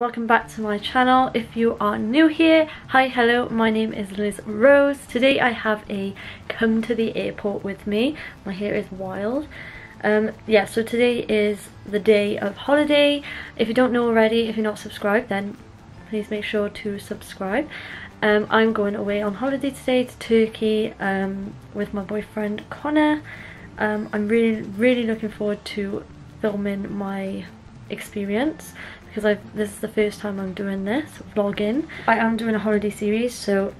Welcome back to my channel. If you are new here, hi, hello, my name is Liz Rose. Today I have a come to the airport with me. My hair is wild. Um, yeah, so today is the day of holiday. If you don't know already, if you're not subscribed, then please make sure to subscribe. Um, I'm going away on holiday today to Turkey um, with my boyfriend Connor. Um, I'm really, really looking forward to filming my experience because I've, this is the first time I'm doing this, vlogging. I am doing a holiday series so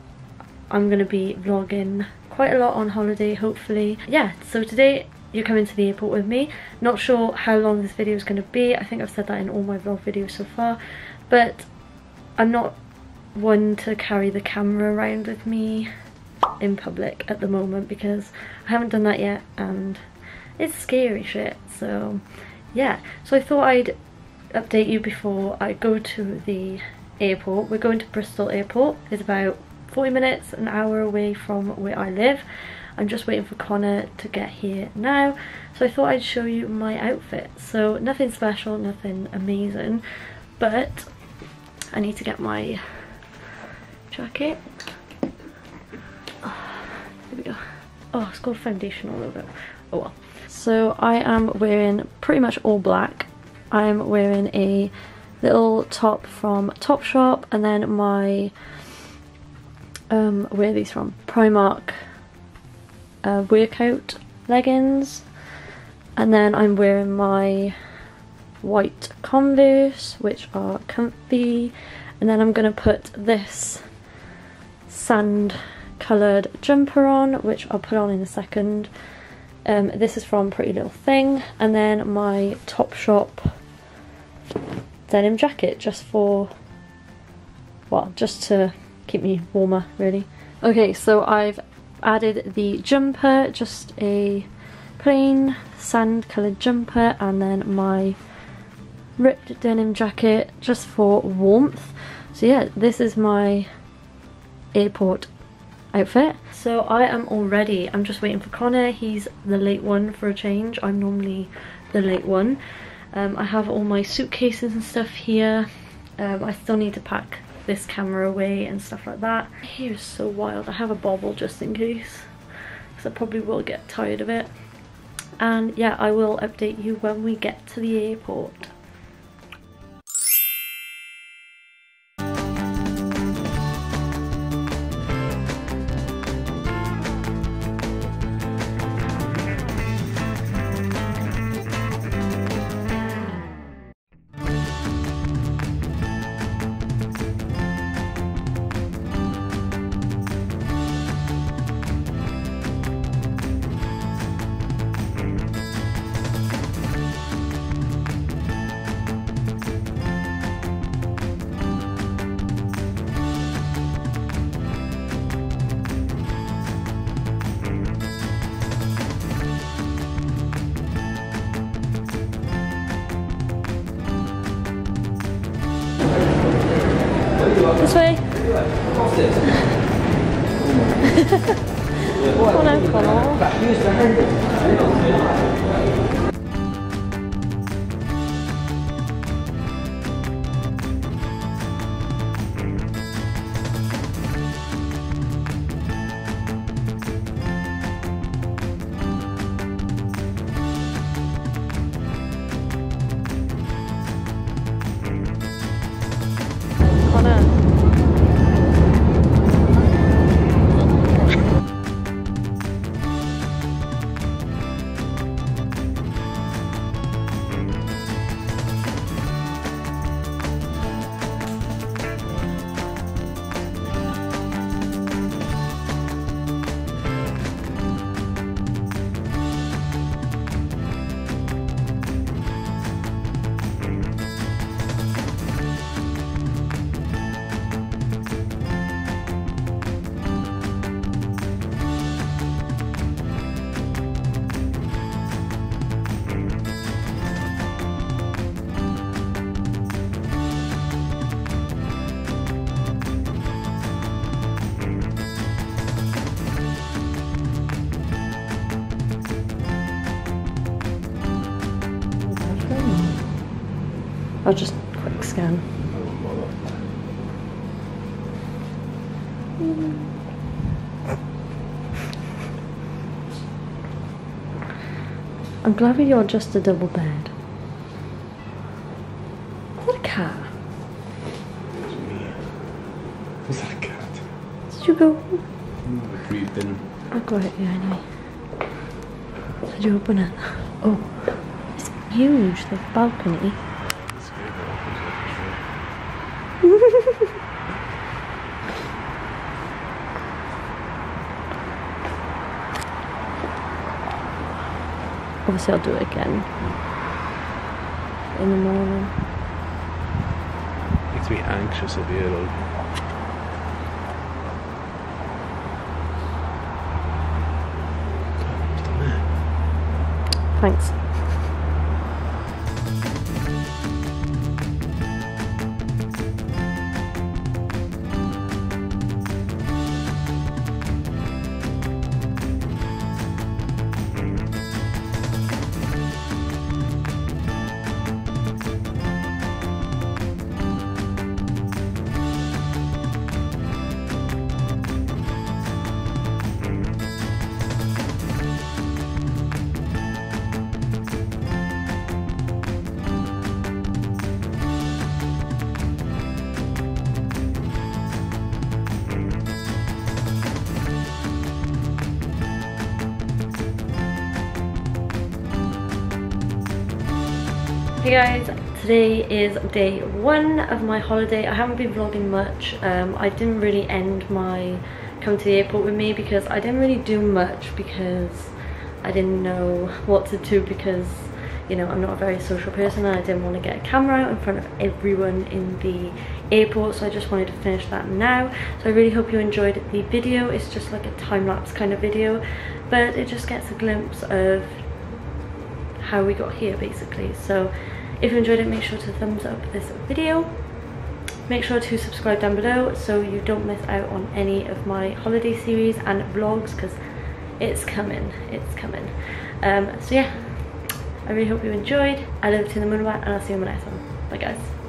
I'm going to be vlogging quite a lot on holiday hopefully. Yeah, so today you're coming to the airport with me. Not sure how long this video is going to be, I think I've said that in all my vlog videos so far, but I'm not one to carry the camera around with me in public at the moment because I haven't done that yet and it's scary shit so yeah so I thought I'd update you before I go to the airport we're going to Bristol airport it's about 40 minutes an hour away from where I live I'm just waiting for Connor to get here now so I thought I'd show you my outfit so nothing special nothing amazing but I need to get my jacket ah, there we go. Oh, it's foundation all over. Oh well. So I am wearing pretty much all black. I'm wearing a little top from Topshop and then my, um, where are these from? Primark uh, workout leggings. And then I'm wearing my white Converse, which are comfy. And then I'm going to put this sand coloured jumper on, which I'll put on in a second. Um, this is from Pretty Little Thing, and then my Topshop denim jacket, just for, well, just to keep me warmer, really. Okay, so I've added the jumper, just a plain sand coloured jumper, and then my ripped denim jacket, just for warmth. So yeah, this is my airport outfit. So I am all ready. I'm just waiting for Connor. He's the late one for a change. I'm normally the late one. Um, I have all my suitcases and stuff here. Um, I still need to pack this camera away and stuff like that. Here is so wild. I have a bobble just in case because I probably will get tired of it. And yeah, I will update you when we get to the airport. This way. Come on, Connor. Connor. I'll just quick scan. I'm glad we are just a double bed. Is that a cat? It's me. Was that a cat? Did you go? I breathed in. I got it, yeah, anyway. Did you open it? Oh, it's huge, the balcony. Obviously, I'll do it again in the morning. Makes me anxious of you. Like. Thanks. Hey guys, today is day one of my holiday. I haven't been vlogging much. Um, I didn't really end my come to the airport with me because I didn't really do much because I didn't know what to do because you know I'm not a very social person and I didn't want to get a camera out in front of everyone in the airport so I just wanted to finish that now so I really hope you enjoyed the video it's just like a time-lapse kind of video but it just gets a glimpse of how we got here basically so if you enjoyed it make sure to thumbs up this video. Make sure to subscribe down below so you don't miss out on any of my holiday series and vlogs because it's coming it's coming. Um, so yeah I really hope you enjoyed. I love to the moonbat and I'll see you in my next one. Bye guys